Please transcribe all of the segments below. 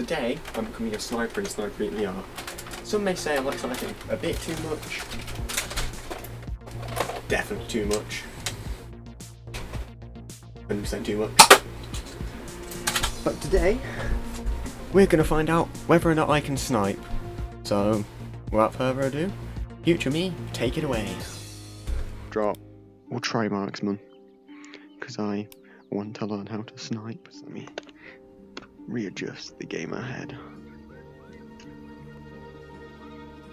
today I'm becoming a sniper in Sniper Elite VR. Some may say I'm exciting a bit too much. Definitely too much. 100% too much. But today, we're going to find out whether or not I can snipe. So, without further ado, future me, take it away. Drop. We'll try marksman. Because I want to learn how to snipe. So let me readjust the game ahead.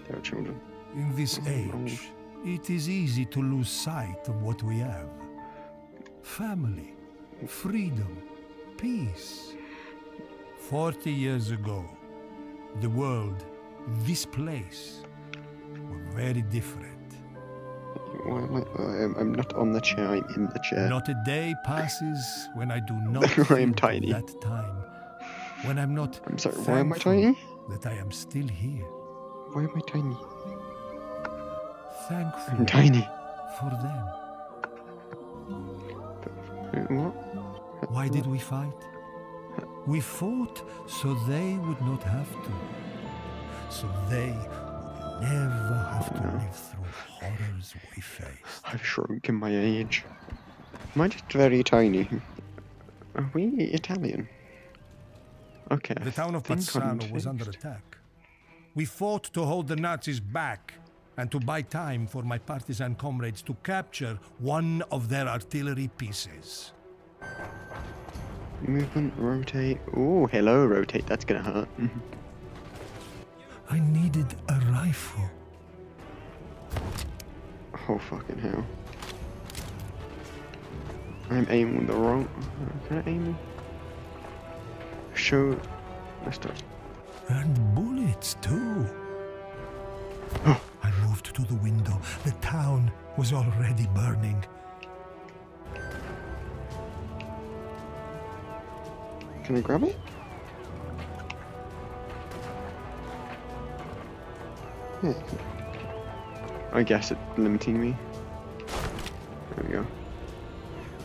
There are children. In this age, it is easy to lose sight of what we have. Family, freedom, peace. Forty years ago, the world, this place, were very different. Why am I? I'm, not on the chair. I'm in the chair. Not a day passes when I do not I am tiny. that time. When I'm not I'm sorry. Why am I tiny? that I am still here. Why am I tiny? Thankful I'm tiny. for them. What? Why did we fight? We fought so they would not have to. So they would never have to live through horrors we faced. I've shrunk in my age. Am I just very tiny? Are we Italian? Okay. The town of Pazzano was under attack. We fought to hold the Nazis back and to buy time for my partisan comrades to capture one of their artillery pieces. Movement, rotate. Oh, hello, rotate. That's gonna hurt. I needed a rifle. oh, fucking hell. I'm aiming the wrong. Can I aim? Let's start. And bullets, too. Oh. I moved to the window. The town was already burning. Can I grab it? Yeah. I guess it's limiting me. There we go.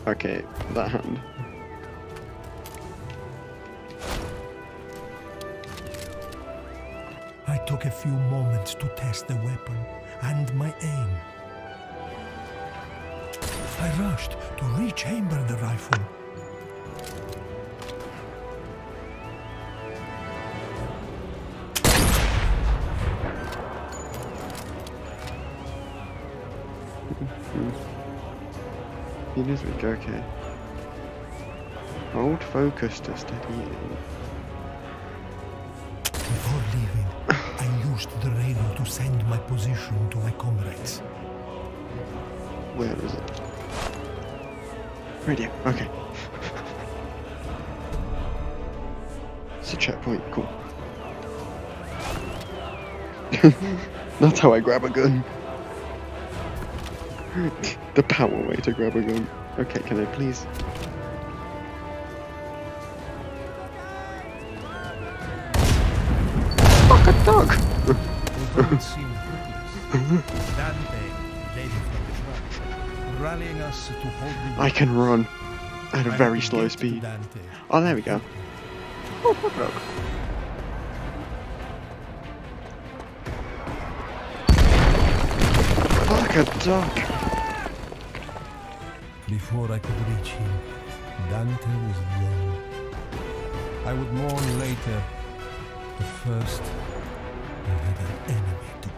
Okay, that hand. Took a few moments to test the weapon and my aim. I rushed to rechamber the rifle. It is weak, okay. Hold focus to steady aim. To send my position to my comrades. Where is it? Radio, okay. It's a checkpoint, cool. That's how I grab a gun. the power way to grab a gun. Okay, can I please? Rallying us to hold the I can run at a very slow speed. Oh, there we go. Oh, fuck a dog. Fuck a dog. Before I could reach him, Dante was gone. I would mourn later, but first, I had an enemy to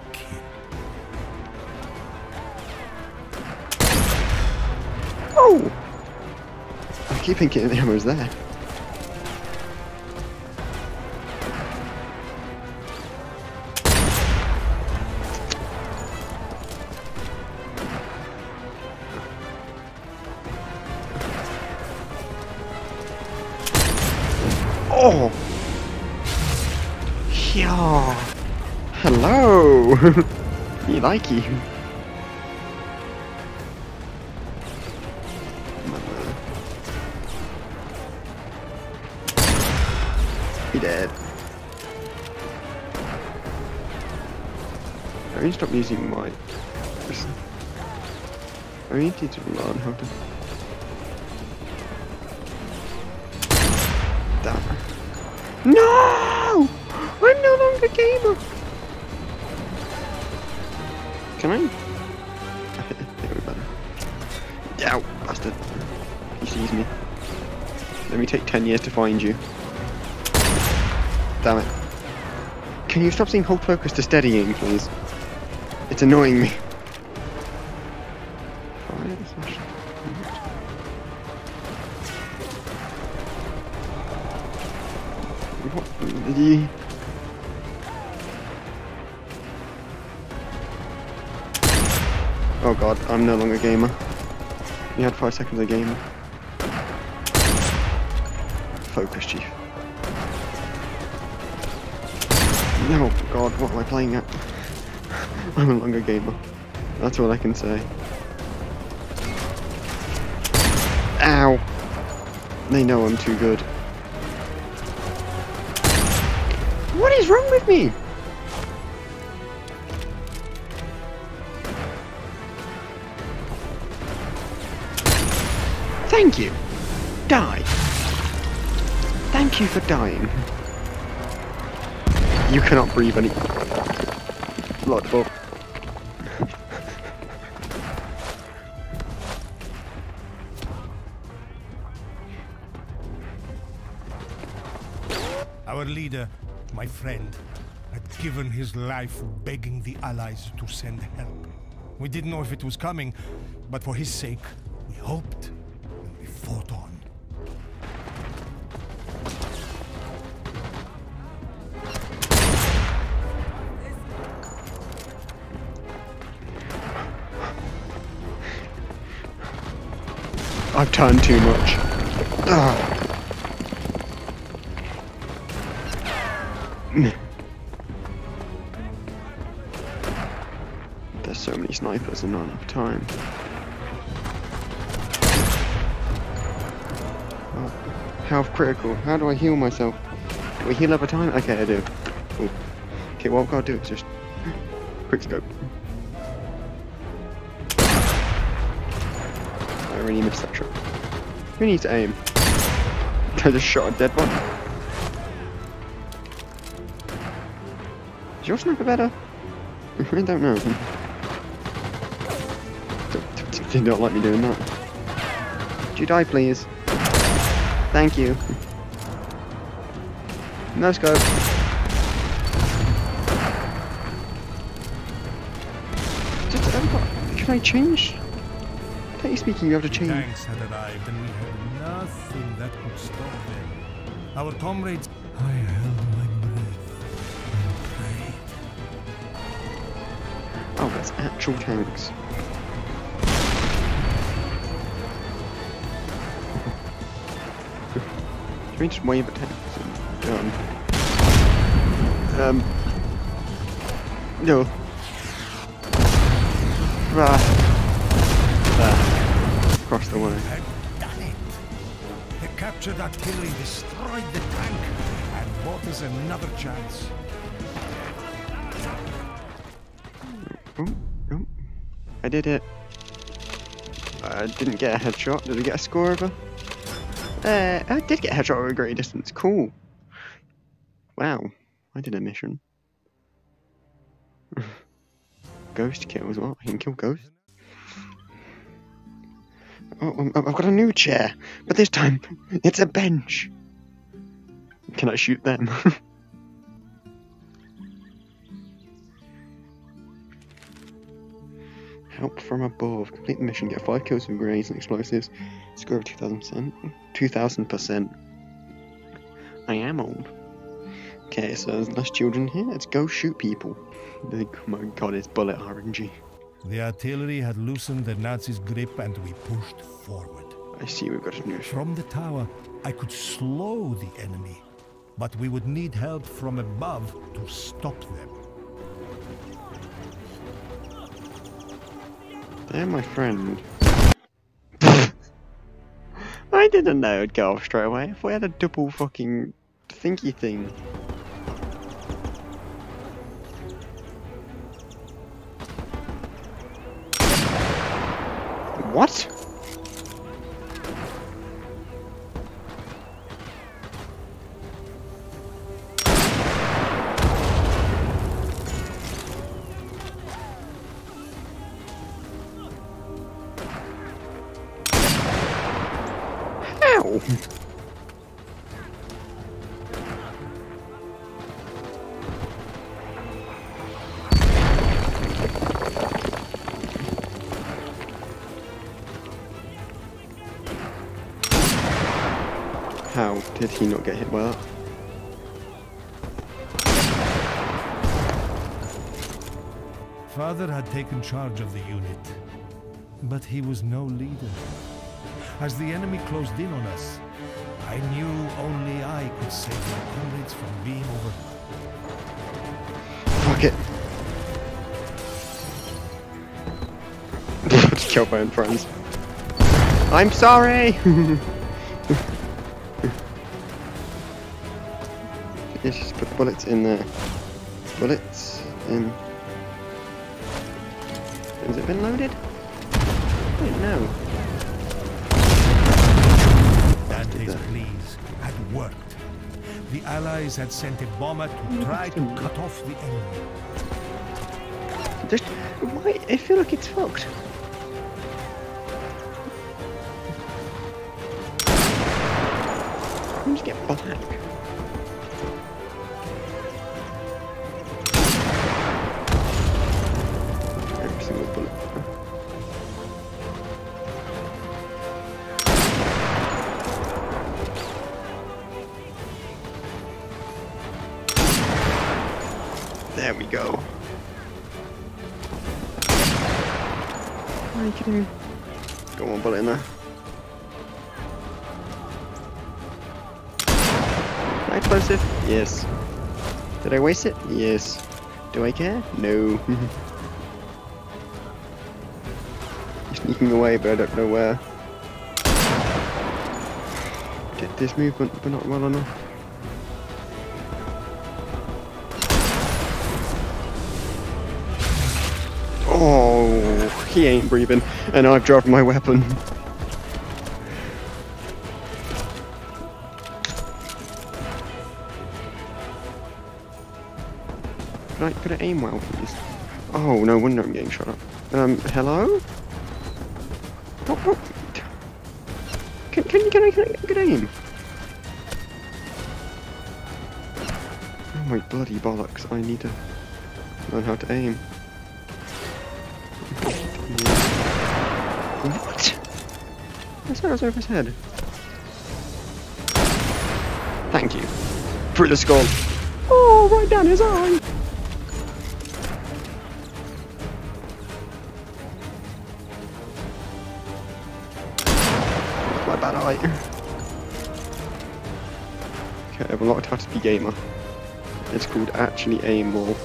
I keep thinking the ammo's there. Oh! Yeah. Hello! you like you? He dead. I need to stop using my. I need to learn how to. Damn. No! I'm no longer gamer. Can I? there we better. Ow, bastard. He sees me. Let me take 10 years to find you. Damn it. Can you stop saying hold focus to steadying, please? It's annoying me. The... Oh god, I'm no longer a gamer. You had five seconds of gamer. Focus, chief. No, god, what am I playing at? I'm a longer gamer. That's all I can say. Ow! They know I'm too good. What is wrong with me? Thank you. Die. Thank you for dying. You cannot breathe any. Book. Our leader, my friend, had given his life begging the Allies to send help. We didn't know if it was coming, but for his sake, we hoped I've too much. Ugh. There's so many snipers and not enough time. Oh, health critical. How do I heal myself? Do I heal over time? Okay, I do. Okay, what I've got to do is just quick scope. I really missed that trick. Who needs to aim? I just shot a dead one. Is your sniper better? I don't know. Did not like me doing that. Would you die, please? Thank you. No scope. Just, um, can I change? Technically speaking, you have to change. Tanks had arrived and we had nothing that could stop them. Our comrades... I held my breath and prayed. Oh, that's actual tanks. Can we just wave and um, um no. Ah. Across the way. had done it. The captured artillery destroyed the tank and bought us another chance. I did it. I didn't get a headshot. Did I get a score over? Uh, I did get a headshot over a great distance. Cool. Wow. I did a mission. Ghost kill as well. I can kill ghosts. Oh, um, I've got a new chair, but this time it's a bench. Can I shoot them? Help from above. Complete the mission. Get five kills with grenades and explosives. Score of 2000%. 2000%. I am old. Okay, so there's less children here. Let's go shoot people. Oh my god, it's bullet RNG. The artillery had loosened the Nazis' grip and we pushed forward. I see we've got a new From the tower, I could slow the enemy, but we would need help from above to stop them. They're my friend. I didn't know it'd go off straight away. If we had a double fucking thinky thing. What? Did he not get hit by that? Father had taken charge of the unit, but he was no leader. As the enemy closed in on us, I knew only I could save my comrades from being overrun. Fuck it. Just killed my own friends. I'm sorry! Let's just put bullets in there. Bullets in. Has it been loaded? I don't know. Dante's pleas had worked. The Allies had sent a bomber to mm-hmm. try to cut off the enemy. Just why? I feel like it's fucked. Let me just get black. There we go. Are you? Got one bullet in there. Explosive? Yes. Did I waste it? Yes. Do I care? No. Sneaking away, but I don't know where. Get this movement, but not well enough. Oh, he ain't breathing, and I've dropped my weapon. Could I, could I aim well, please? Oh, no wonder I'm getting shot up. Um, hello? What, what? Can, can, you- can I get a good aim? Oh my bloody bollocks, I need to learn how to aim. What? I was over his head. Thank you. Through the skull. Oh, right down his eye. My bad eye. Okay, I've unlocked how to be gamer. It's called actually aim ball.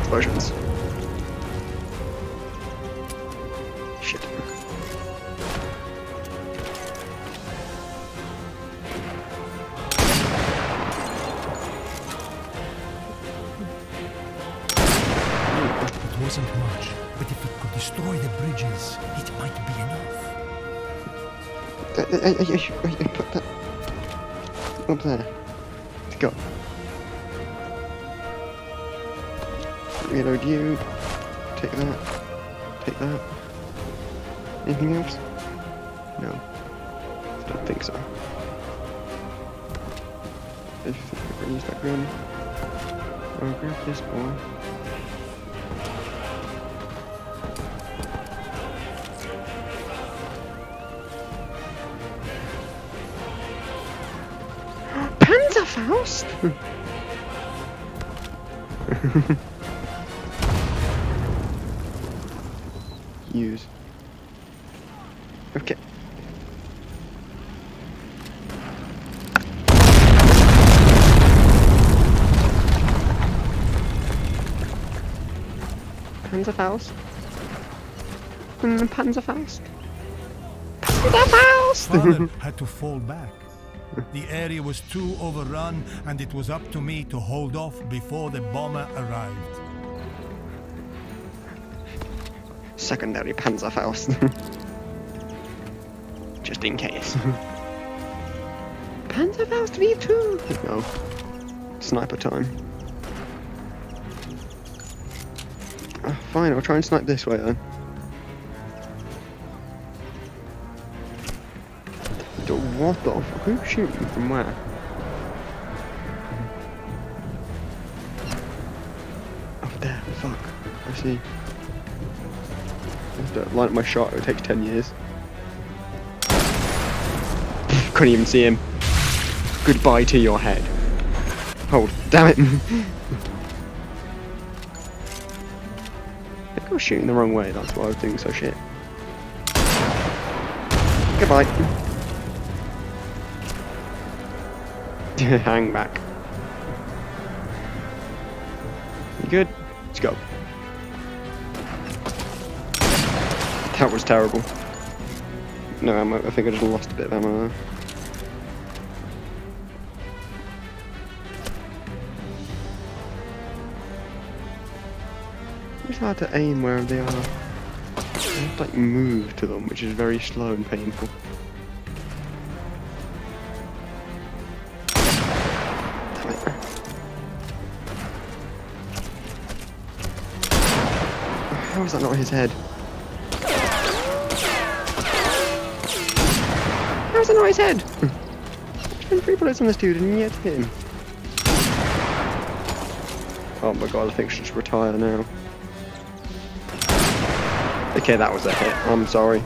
Explosions. Wasn't much, but if it could destroy the bridges, it might be enough. I, I, I, I, I put that up there. Go. Reload you. Take that. Take that. Anything else? No. Don't think so. I think we're gonna use that gun. I'll grab this boy. Use. Okay. Panzerfaust? Mm, Panzerfaust? Panzerfaust! Had to fall back. The area was too overrun, and it was up to me to hold off before the bomber arrived. Secondary Panzerfaust. Just in case. Panzerfaust V2! No. Sniper time. Ah, fine, I'll try and snipe this way then. What the fuck? Who's shooting from where? Oh, there. Fuck. I see. I have to line up my shot. It takes 10 years. couldn't even see him. Goodbye to your head. Oh, damn it. I think I was shooting the wrong way, that's why I was doing so shit. Goodbye. Hang back. You good? Let's go. That was terrible. No ammo. I think I just lost a bit of ammo there. It's hard to aim where they are. You have to like move to them, which is very slow and painful. How is that not his head? How is that not his head? Three bullets on this dude and yet hit him. Oh my god, I think I should retire now. Okay, that was a hit. I'm sorry.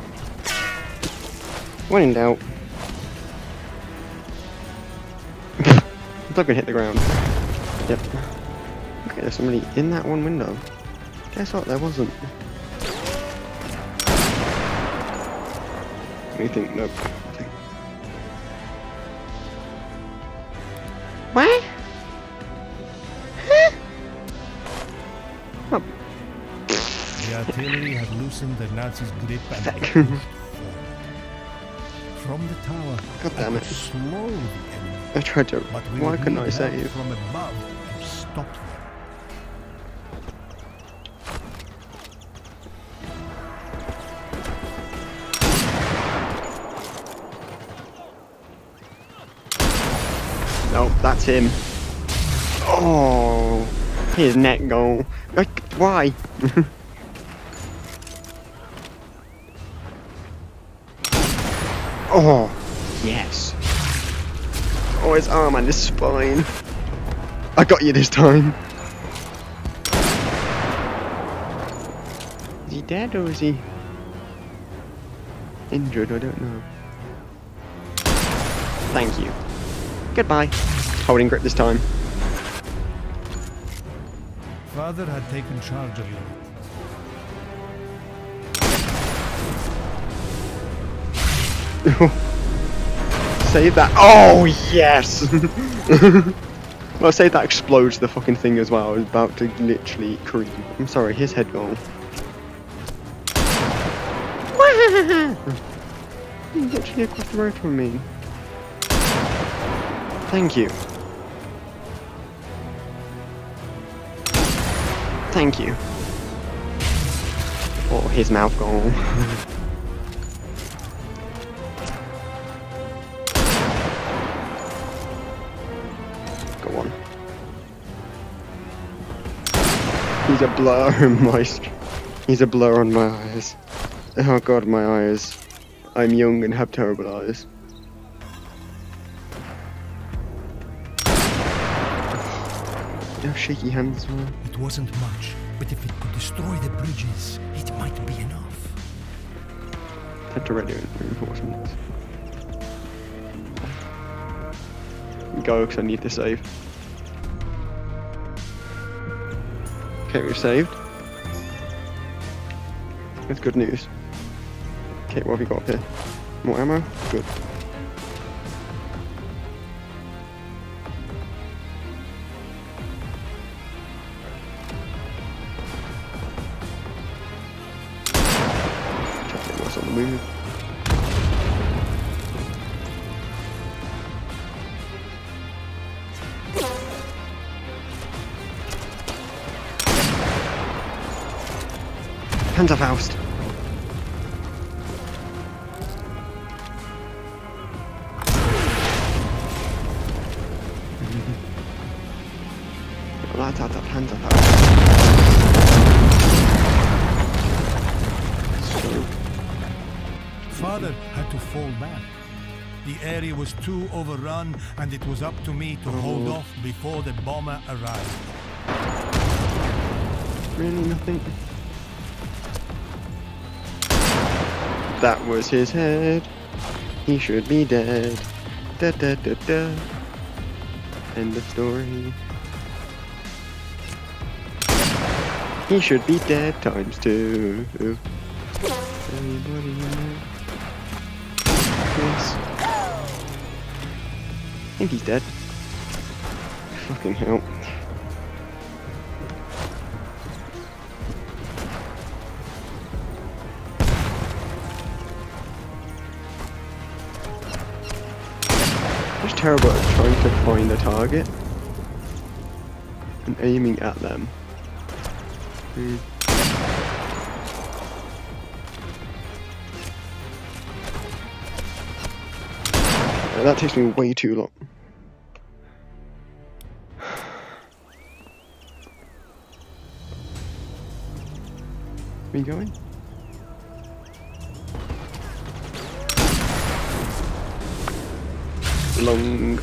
When in doubt. I'm not gonna hit the ground. Yep. Okay, there's somebody in that one window. Guess what? There wasn't. Anything? think? Nope. Nothing. What? Huh? Oh, The artillery had loosened the Nazis' grip and. From the tower, God damn it. could slow the enemy, I tried to. but we Why couldn't I save? from above to stop that's him. Oh, his neck goal. Like, why? oh, yes. Oh, his arm and his spine. I got you this time. Is he dead or is he injured? I don't know. Thank you. Goodbye. Holding grip this time. Father had taken charge of you. Save that. Oh, yes! well, save that explodes the fucking thing as well. I was about to literally cream. I'm sorry, his head gone. He's literally across the road from me. Thank you. Thank you. Oh, his mouth gone. Go on. He's a blur in my. He's a blur on my eyes. Oh god, my eyes. I'm young and have terrible eyes. How shaky hands were. It wasn't much, but if it could destroy the bridges, it might be enough. Had to radio reinforcements. Go, because I need to save. Okay, we've saved. That's good news. Okay, what have we got here? More ammo? Good. Panzerfaust. That's out that Panzerfaust. So, Father had to fall back. The area was too overrun, and it was up to me to oh. hold Oh. off before the bomber arrived. really nothing. That was his head. He should be dead. da da da da. End of story. He should be dead times two. Anybody? Yes. I think he's dead. Fucking hell. Terrible at trying to find a target and aiming at them. Hmm. Yeah, that takes me way too long. We going? Long.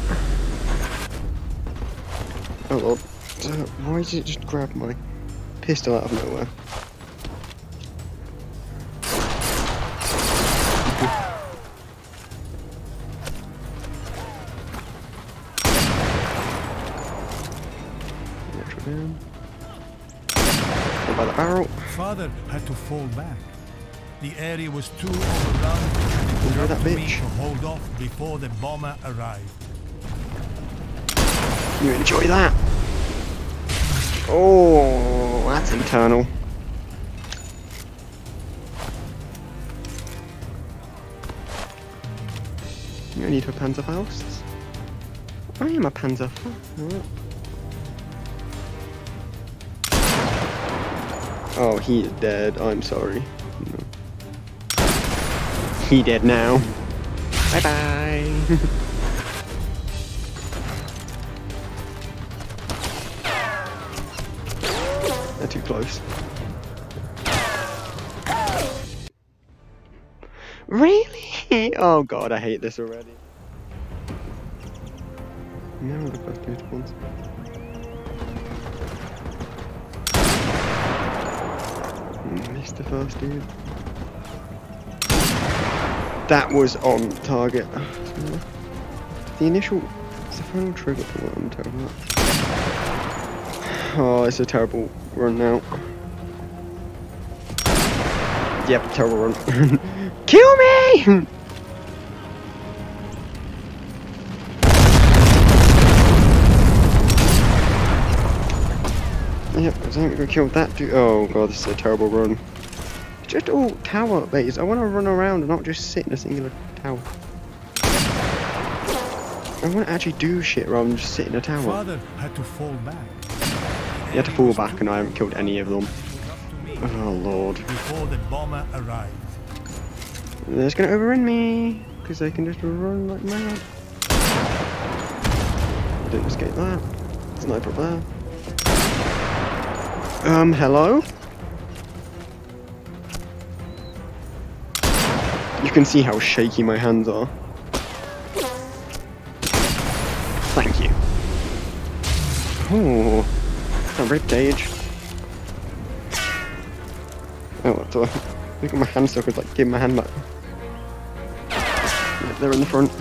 Oh lord. So, uh, why did it just grab my pistol out of nowhere? Down. By the barrel. Father had to fall back. The area was too overrun, and it was up that to me bitch. to hold off before the bomber arrived. You enjoy that? Oh, that's internal. You need a Panzerfaust? I am a Panzerfaust. Oh, he is dead. I'm sorry. He dead now. Bye bye. They're too close. Really? Oh god, I hate this already. No, the first beautiful ones. Missed the hmm, first dude. That was on target. The initial, it's the final trigger for what I'm terrible at. Oh, it's a terrible run now. Yep, terrible run. Kill me! Yep, I think we killed that dude. Oh god, this is a terrible run. Just all tower base. I want to run around and not just sit in a singular tower. I want to actually do shit rather than just sit in a tower. Father had to fall back. You had to fall back and I haven't killed any of them. Oh lord. Before the bomber arrived. They're just gonna overrun me, because they can just run like mad. Didn't escape that. Sniper there. Um, hello? You can see how shaky my hands are. Thank you. Oh, that rib cage. Oh, what I? Look at my hand could like give my hand back. Yep, they're in the front.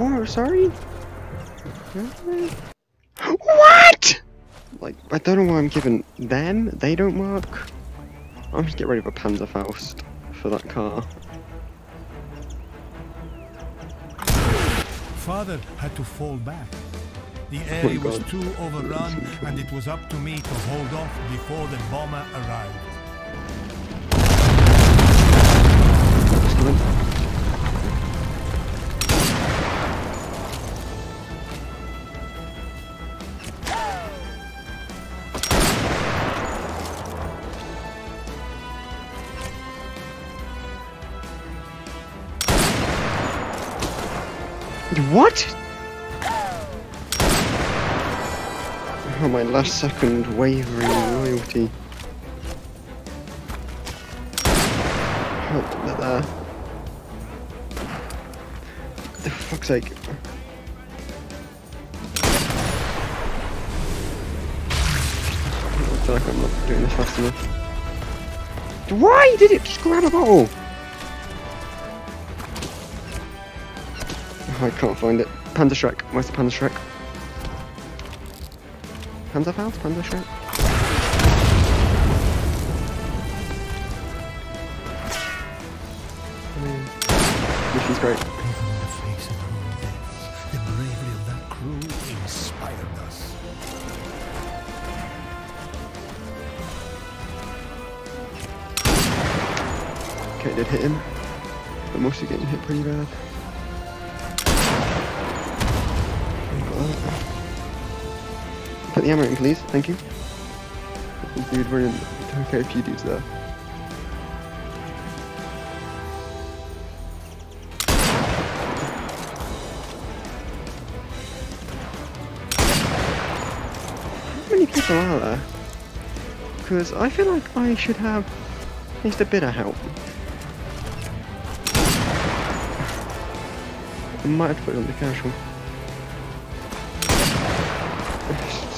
What? Sorry? What? Like, I don't know why I'm giving them. They don't work. I'm just get rid of a Panzerfaust for that car. Father had to fall back. The oh my area was too overrun, and it was up to me to hold off before the bomber arrived. What? Oh, my last second wavering loyalty. Oh, there. The fuck's sake. I feel like I'm not doing this fast enough. Why did it just grab a bottle? I can't find it. Panda Shrek. Where's the Panda Shrek? Panda Pals? Panda Shrek? Mm. Great. That crew inspired us. Okay, did hit him. But mostly getting hit pretty bad. Put the ammo in, please. Thank you. Dude, we're in okay, dudes there. How many people are there? Because I feel like I should have at least a bit of help. I might have put it on the casual.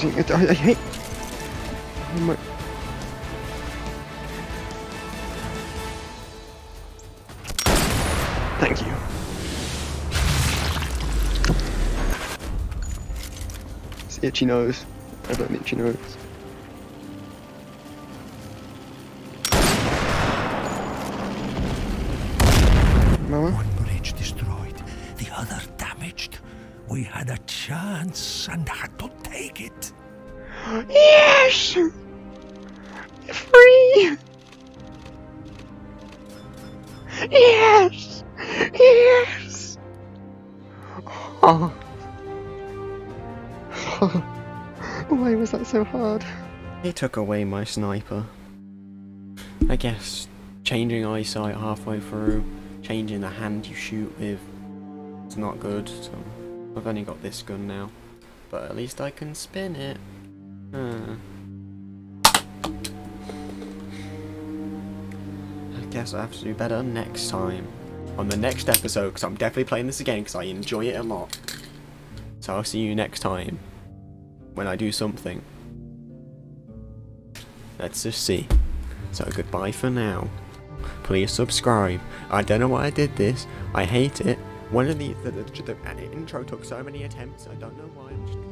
See, it- I, I hate. Oh I might. Thank you. It's itchy nose. I don't itchy nose. Mama? One bridge destroyed, the other damaged. We had a chance and had Yes! Free! Yes! Yes! Oh. Why was that so hard? He took away my sniper. I guess changing eyesight halfway through, changing the hand you shoot with, it's not good, so I've only got this gun now. But at least I can spin it. Hmm. I guess I have to do better next time. On the next episode, because I'm definitely playing this again because I enjoy it a lot. So I'll see you next time. When I do something. Let's just see. So goodbye for now. Please subscribe. I don't know why I did this. I hate it. One of the the, the, the, intro took so many attempts. I don't know why.